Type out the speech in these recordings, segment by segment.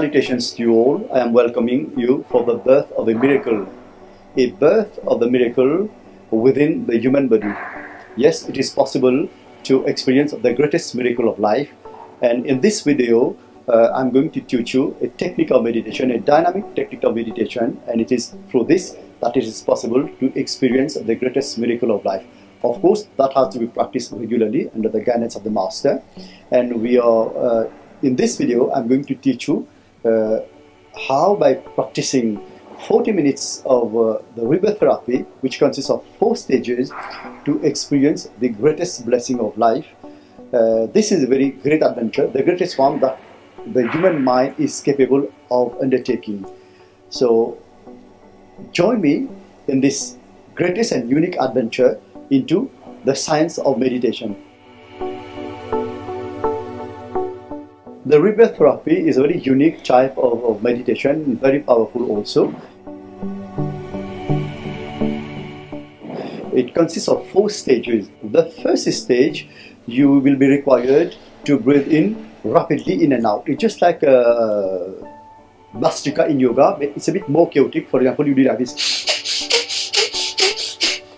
Salutations to you all. I am welcoming you for the birth of a miracle. A birth of the miracle within the human body. Yes, it is possible to experience the greatest miracle of life. And in this video, uh, I'm going to teach you a technical meditation, a dynamic technical meditation, and it is through this that it is possible to experience the greatest miracle of life. Of course, that has to be practiced regularly under the guidance of the master. And we are, uh, in this video, I'm going to teach you how by practicing 40 minutes of uh, the rebirth therapy, which consists of four stages, to experience the greatest blessing of life. Uh, this is a very great adventure, the greatest one that the human mind is capable of undertaking. So, join me in this greatest and unique adventure into the science of meditation. The rebirth therapy is a very unique type of, of meditation, very powerful also. It consists of four stages. The first stage, you will be required to breathe in rapidly in and out. It's just like a Bhastrika in yoga, but it's a bit more chaotic. For example, you do like this.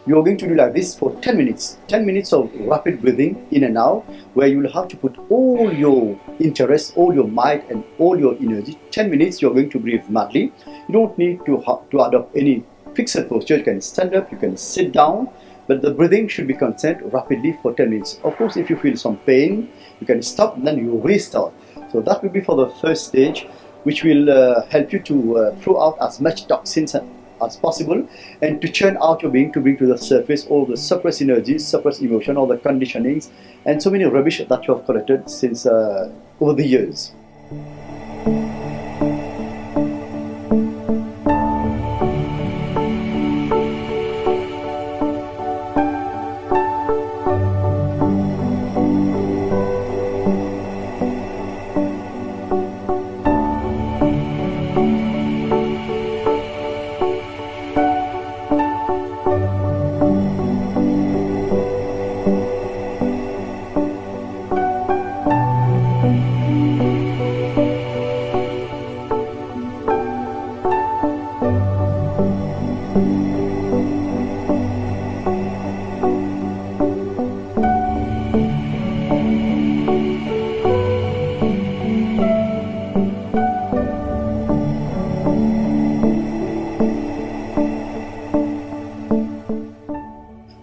You're going to do like this for 10 minutes. 10 minutes of rapid breathing in and out, where you will have to put all your interest, all your might, and all your energy. 10 minutes, you're going to breathe madly. You don't need to, have to adopt any fixed posture. You can stand up, you can sit down, but the breathing should be constant rapidly for 10 minutes. Of course, if you feel some pain, you can stop and then you restart. So that will be for the first stage, which will uh, help you to uh, throw out as much toxins as possible and to churn out your being to bring to the surface all the suppressed energies, suppressed emotion, all the conditionings, and so many rubbish that you have collected since uh, over the years.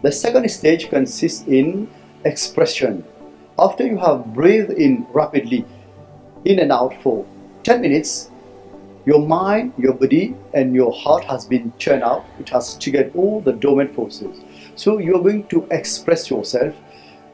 The second stage consists in expression. After you have breathed in rapidly, in and out for 10 minutes, your mind, your body, and your heart has been churned out. It has triggered all the dormant forces. So you are going to express yourself,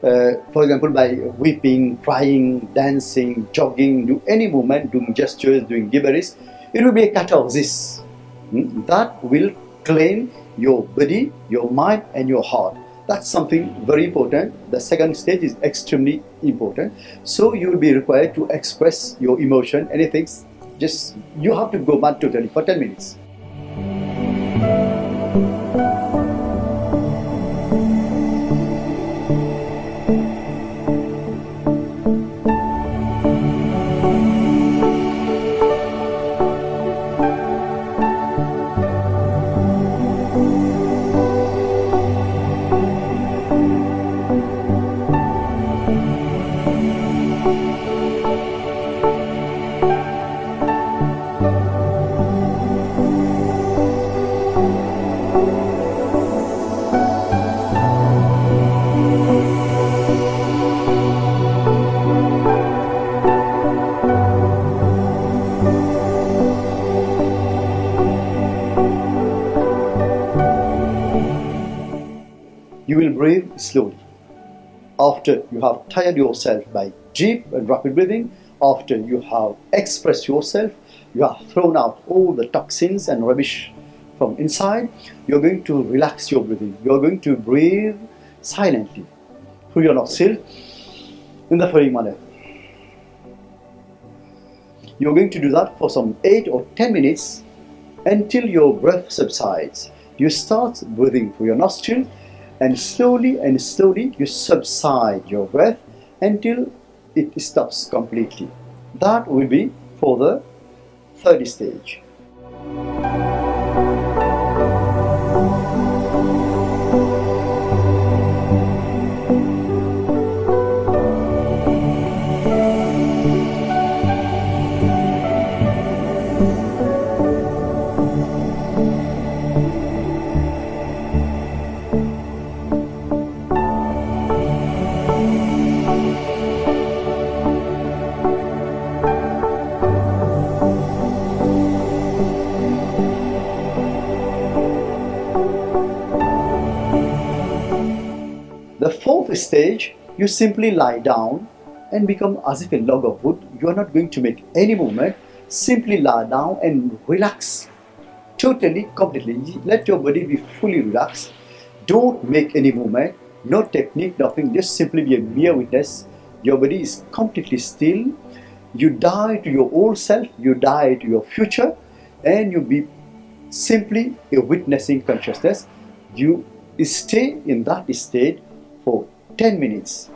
uh, for example, by weeping, crying, dancing, jogging, do any movement, doing gestures, doing gibberish. It will be a catharsis. Hmm? That will claim your body, your mind, and your heart. That's something very important. The second stage is extremely important. So you will be required to express your emotion, anything. Just you have to go mad totally for 10 minutes. You will breathe slowly. After you have tired yourself by deep and rapid breathing, after you have expressed yourself, you have thrown out all the toxins and rubbish from inside, you're going to relax your breathing. You're going to breathe silently through your nostril in the following manner. You're going to do that for some 8 or 10 minutes until your breath subsides. You start breathing through your nostril and slowly and slowly you subside your breath until it stops completely. That will be for the third stage. Stage, you simply lie down and become as if a log of wood. You are not going to make any movement. Simply lie down and relax. Totally, completely. Let your body be fully relaxed. Don't make any movement. No technique, nothing. Just simply be a mere witness. Your body is completely still. You die to your old self. You die to your future. And you be simply a witnessing consciousness. You stay in that state for 10 minutes.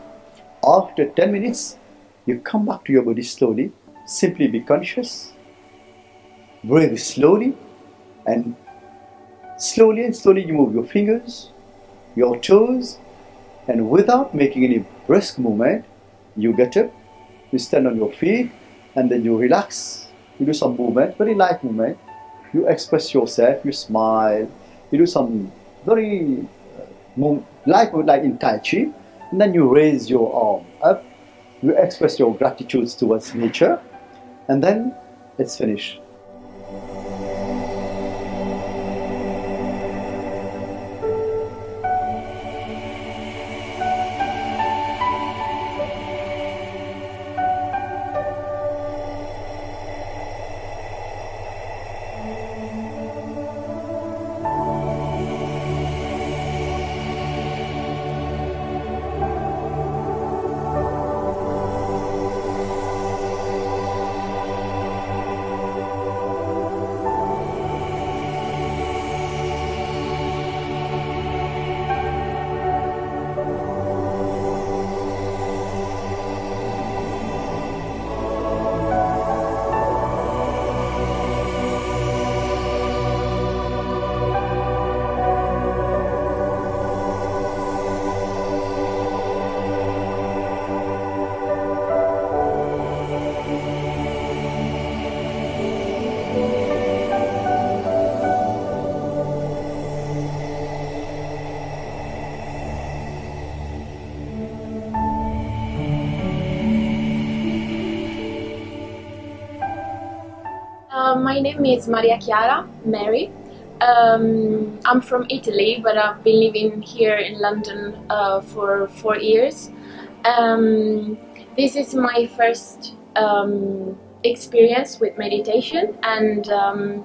After 10 minutes, you come back to your body slowly. Simply be conscious. Breathe slowly and slowly and slowly you move your fingers, your toes, and without making any brisk movement, you get up, you stand on your feet, and then you relax. You do some movement, very light movement. You express yourself, you smile, you do some very uh, move, like like in Tai Chi, and then you raise your arm up, you express your gratitude towards nature, and then it's finished. Uh, my name is Maria Chiara Mary. Um, I'm from Italy, but I've been living here in London uh, for four years. Um, this is my first um, experience with meditation, and um,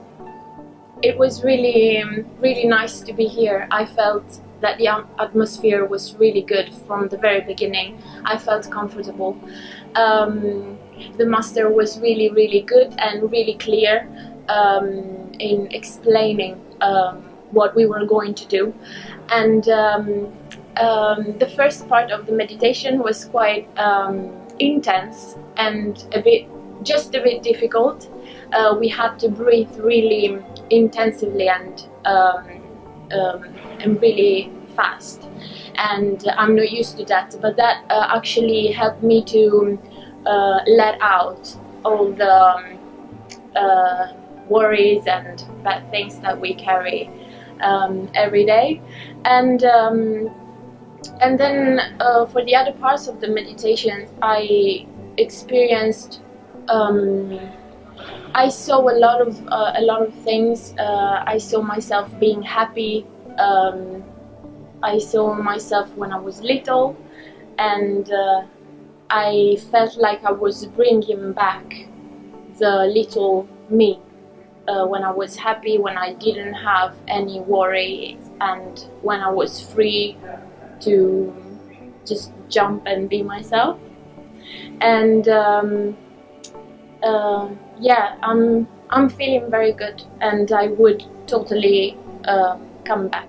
it was really, really nice to be here. I felt that the atmosphere was really good from the very beginning. I felt comfortable. Um, the master was really, really good and really clear um, in explaining um, what we were going to do. And um, um the first part of the meditation was quite um, intense and a bit, just a bit difficult. Uh, we had to breathe really intensively and um, and really fast. And I'm not used to that, but that uh, actually helped me to uh, let out all the um, uh, worries and bad things that we carry um, every day. And um, and then uh, for the other parts of the meditation, I experienced. Um, I saw a lot of uh, a lot of things. Uh, I saw myself being happy. Um, I saw myself when I was little, and uh, I felt like I was bringing back the little me uh, when I was happy, when I didn't have any worry, and when I was free to just jump and be myself. And um, uh, yeah, I'm I'm feeling very good, and I would totally uh, come back.